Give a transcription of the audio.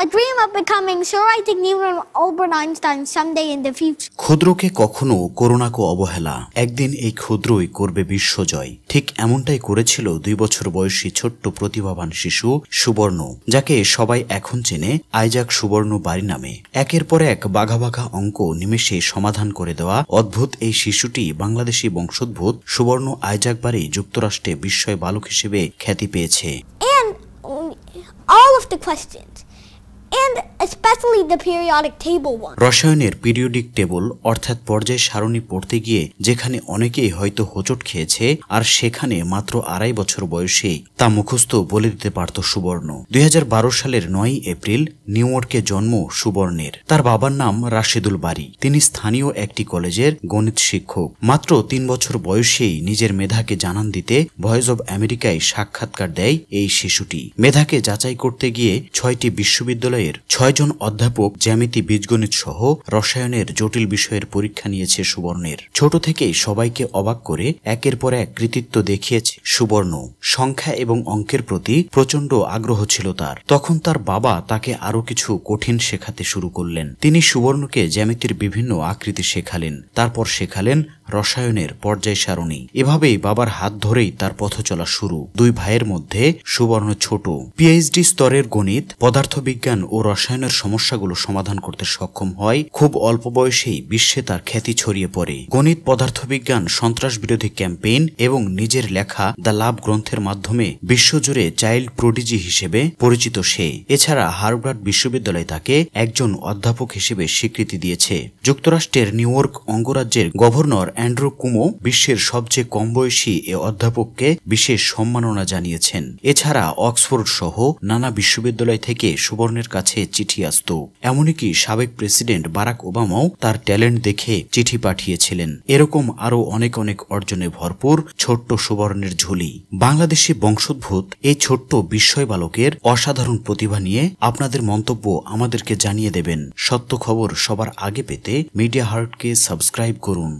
a dream of becoming Sir Isaac Newton Albert Einstein someday in the future. ক্ষুদ্রকে কখনো করোনাকে অবহেলা একদিন এই ক্ষুদ্রই করবে বিশ্বজয় ঠিক এমনটাই করেছিল দুই বছর বয়সী ছোট্ট প্রতিভাবান শিশু সুবর্ণ যাকে সবাই এখন চেনে আইজাক সুবর্ণ বাড়ি নামে একের পর এক বাঘা বাঘা অঙ্ক নিমেষে সমাধান করে দেওয়া অদ্ভুত এই শিশুটি বাংলাদেশি বংশোদ্ভূত সুবর্ণ আইজাক বাড়ি যুক্তরাষ্ট্রে বিস্ময় বালক হিসেবে খ্যাতি পেয়েছে mm, all of the questions. And especially the periodic table one. রসায়নের পিরিয়ডিক টেবল অর্থাৎ পর্যায় সারণী পড়তে গিয়ে যেখানে অনেকেই হয়তো হোঁচট খেয়েছে, আর সেখানে মাত্র আড়াই বছর বয়সেই তা মুখস্থ বলে দিতে পারত সুবর্ণ। দুই হাজার বারো সালের নয় এপ্রিল নিউ জন্ম সুবর্ণের। তার বাবার নাম রাশেদুল বাড়ি তিনি স্থানীয় একটি কলেজের গণিত শিক্ষক। মাত্র তিন বছর বয়সেই নিজের মেধাকে জানান দিতে ভয়েস অব আমেরিকায় সাক্ষাৎকার দেয় এই শিশুটি। মেধাকে যাচাই করতে গিয়ে ছয়টি বিশ্ববিদ্যালয়ের ছয়জন অধ্যাপক জ্যামিতি বীজগণিত সহ রসায়নের জটিল বিষয়ের পরীক্ষা নিয়েছে সুবর্ণের। ছোট থেকেই সবাইকে অবাক করে একের পর এক কৃতিত্ব দেখিয়েছে সুবর্ণ। সংখ্যা এবং অঙ্কের প্রতি প্রচণ্ড আগ্রহ ছিল তার। তখন তার বাবা তাকে আরও কিছু কঠিন শেখাতে শুরু করলেন। তিনি সুবর্ণকে জ্যামিতির বিভিন্ন আকৃতি শেখালেন। তারপর শেখালেন রসায়নের পর্যায় সারণী। এভাবেই বাবার হাত ধরেই তার পথ চলা শুরু। দুই ভাইয়ের মধ্যে সুবর্ণ ছোট। পিএইচডি স্তরের গণিত, পদার্থবিজ্ঞান ও রসায়নের সমস্যাগুলো সমাধান করতে সক্ষম হয়, খুব অল্প বয়সেই বিশ্বে তার খ্যাতি ছড়িয়ে পড়ে। গণিত, পদার্থবিজ্ঞান, সন্ত্রাস বিরোধী ক্যাম্পেইন এবং নিজের লেখা দ্য লাভ গ্রন্থের মাধ্যমে বিশ্বজুড়ে চাইল্ড প্রোডিজি হিসেবে পরিচিত সে। এছাড়া হার্ভার্ড বিশ্ববিদ্যালয় তাকে একজন অধ্যাপক হিসেবে স্বীকৃতি দিয়েছে। যুক্তরাষ্ট্রের নিউ ইয়র্ক অঙ্গরাজ্যের গভর্নর অ্যান্ড্রু কুমো বিশ্বের সবচেয়ে কম বয়সী এ অধ্যাপককে বিশেষ সম্মাননা জানিয়েছেন। এছাড়া অক্সফোর্ড সহ নানা বিশ্ববিদ্যালয় থেকে সুবর্ণের কাছে চিঠি আসত এমনকি সাবেক প্রেসিডেন্ট বারাক ওবামাও তার ট্যালেন্ট দেখে চিঠি পাঠিয়েছিলেন। এরকম আরও অনেক অনেক অর্জনে ভরপুর ছোট্ট সুবর্ণের ঝুলি। বাংলাদেশি বংশোদ্ভূত এই ছোট্ট বিস্ময় বালকের অসাধারণ প্রতিভা নিয়ে আপনাদের মন্তব্য আমাদেরকে জানিয়ে দেবেন। সত্য খবর সবার আগে পেতে মিডিয়া হার্টকে সাবস্ক্রাইব করুন।